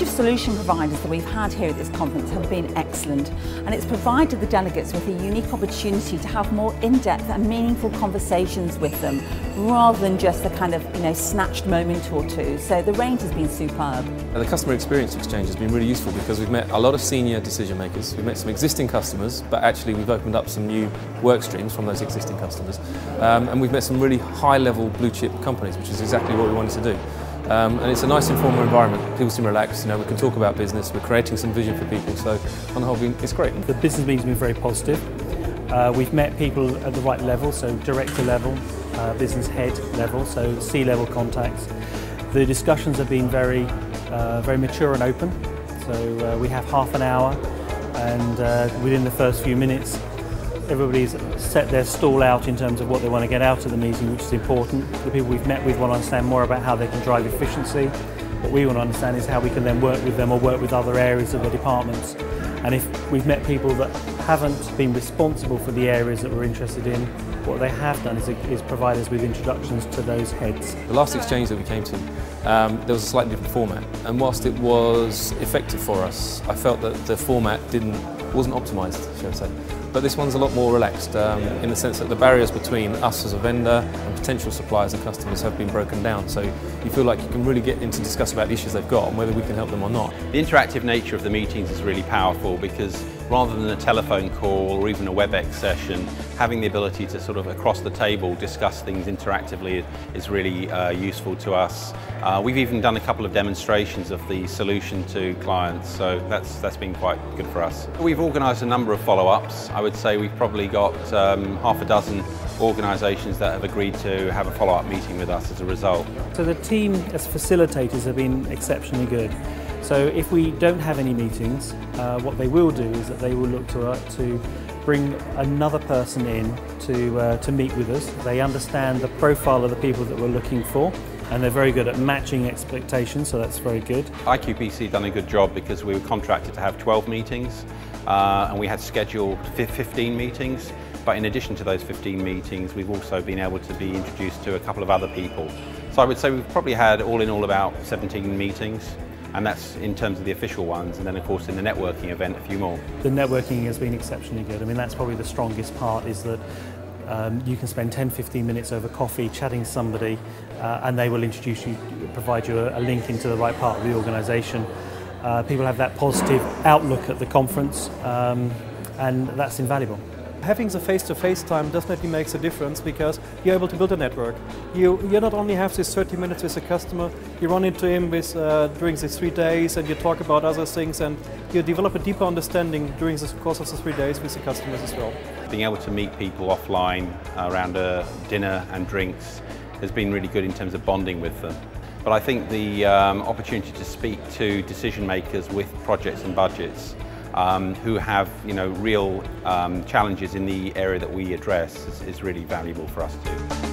Range of solution providers that we've had here at this conference have been excellent and it's provided the delegates with a unique opportunity to have more in-depth and meaningful conversations with them rather than just the kind of you know snatched moment or two so the range has been superb. The customer experience exchange has been really useful because we've met a lot of senior decision makers, we've met some existing customers but actually we've opened up some new work streams from those existing customers um, and we've met some really high level blue chip companies which is exactly what we wanted to do. Um, and it's a nice informal environment. People seem relaxed, you know, we can talk about business, we're creating some vision for people, so on the whole it's great. The business meeting's been very positive. Uh, we've met people at the right level, so director level, uh, business head level, so C-level contacts. The discussions have been very, uh, very mature and open. So uh, we have half an hour and uh, within the first few minutes everybody's set their stall out in terms of what they want to get out of the meeting, which is important. The people we've met with want to understand more about how they can drive efficiency. What we want to understand is how we can then work with them or work with other areas of the departments. And if we've met people that haven't been responsible for the areas that we're interested in, what they have done is, is provide us with introductions to those heads. The last exchange that we came to, um, there was a slightly different format. And whilst it was effective for us, I felt that the format didn't wasn't optimised, shall I say. But this one's a lot more relaxed um, in the sense that the barriers between us as a vendor and potential suppliers and customers have been broken down. So you feel like you can really get into discuss about the issues they've got and whether we can help them or not. The interactive nature of the meetings is really powerful because rather than a telephone call or even a WebEx session, having the ability to sort of across the table discuss things interactively is really uh, useful to us. Uh, we've even done a couple of demonstrations of the solution to clients, so that's, that's been quite good for us. We've organised a number of follow-ups. I would say we've probably got um, half a dozen organisations that have agreed to have a follow-up meeting with us as a result. So the team as facilitators have been exceptionally good. So if we don't have any meetings, uh, what they will do is that they will look to, uh, to bring another person in to, uh, to meet with us. They understand the profile of the people that we're looking for and they're very good at matching expectations, so that's very good. IQPC done a good job because we were contracted to have 12 meetings uh, and we had scheduled 15 meetings. But in addition to those 15 meetings, we've also been able to be introduced to a couple of other people. So I would say we've probably had all in all about 17 meetings and that's in terms of the official ones and then of course in the networking event a few more. The networking has been exceptionally good. I mean that's probably the strongest part is that um, you can spend 10-15 minutes over coffee chatting to somebody uh, and they will introduce you, provide you a, a link into the right part of the organisation. Uh, people have that positive outlook at the conference um, and that's invaluable. Having the face-to-face -face time definitely makes a difference because you're able to build a network. You, you not only have these 30 minutes with a customer, you run into him with, uh, during these three days and you talk about other things and you develop a deeper understanding during the course of the three days with the customers as well. Being able to meet people offline around a dinner and drinks has been really good in terms of bonding with them. But I think the um, opportunity to speak to decision makers with projects and budgets um, who have you know, real um, challenges in the area that we address is, is really valuable for us too.